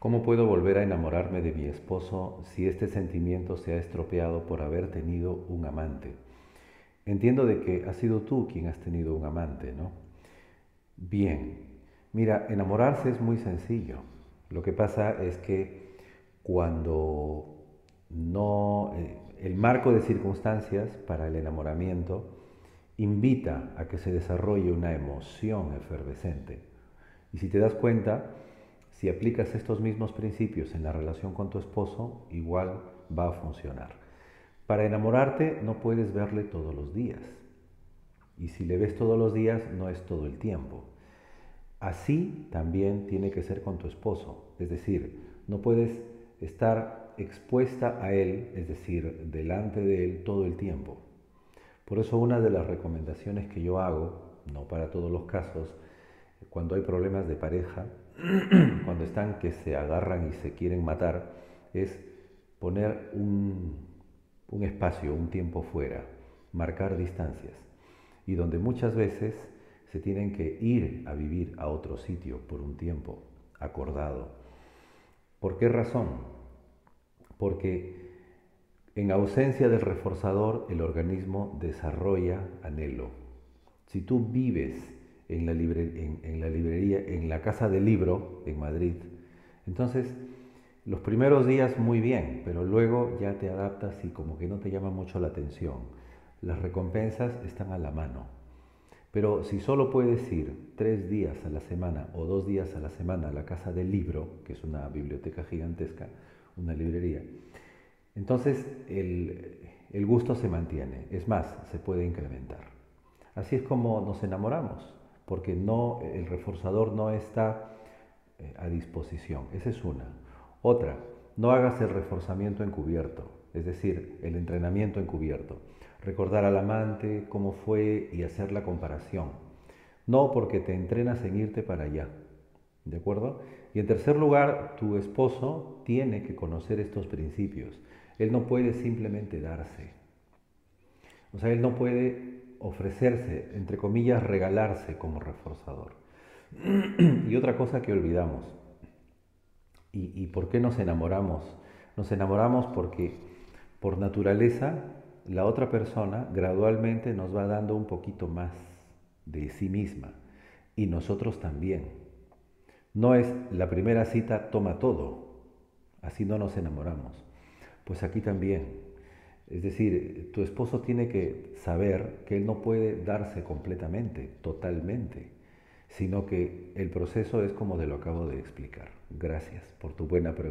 ¿Cómo puedo volver a enamorarme de mi esposo si este sentimiento se ha estropeado por haber tenido un amante? Entiendo de que has sido tú quien has tenido un amante, ¿no? Bien, mira, enamorarse es muy sencillo. Lo que pasa es que cuando no, eh, el marco de circunstancias para el enamoramiento invita a que se desarrolle una emoción efervescente. Y si te das cuenta, si aplicas estos mismos principios en la relación con tu esposo, igual va a funcionar. Para enamorarte no puedes verle todos los días. Y si le ves todos los días, no es todo el tiempo. Así también tiene que ser con tu esposo. Es decir, no puedes estar expuesta a él, es decir, delante de él todo el tiempo. Por eso una de las recomendaciones que yo hago, no para todos los casos, cuando hay problemas de pareja, cuando están que se agarran y se quieren matar, es poner un, espacio, un tiempo fuera, marcar distancias. Y donde muchas veces se tienen que ir a vivir a otro sitio por un tiempo acordado. ¿Por qué razón? Porque en ausencia del reforzador el organismo desarrolla anhelo. Si tú vives en la, librería, en la casa del libro en Madrid. Entonces, los primeros días muy bien, pero luego ya te adaptas y como que no te llama mucho la atención. Las recompensas están a la mano. Pero si solo puedes ir tres días a la semana o dos días a la semana a la casa del libro, que es una biblioteca gigantesca, una librería, entonces el, el gusto se mantiene. Es más, se puede incrementar. Así es como nos enamoramos porque no, el reforzador no está eh, a disposición. Esa es una. Otra, no hagas el reforzamiento encubierto, es decir, el entrenamiento encubierto. Recordar al amante cómo fue y hacer la comparación. No porque te entrenas en irte para allá. ¿De acuerdo? Y en tercer lugar, tu esposo tiene que conocer estos principios. Él no puede simplemente darse. O sea, él no puede ofrecerse, entre comillas, regalarse como reforzador. y otra cosa que olvidamos, ¿y, ¿y por qué nos enamoramos? Nos enamoramos porque por naturaleza la otra persona gradualmente nos va dando un poquito más de sí misma y nosotros también. No es la primera cita toma todo, así no nos enamoramos. Pues aquí también es decir, tu esposo tiene que saber que él no puede darse completamente, totalmente, sino que el proceso es como te lo acabo de explicar. Gracias por tu buena pregunta.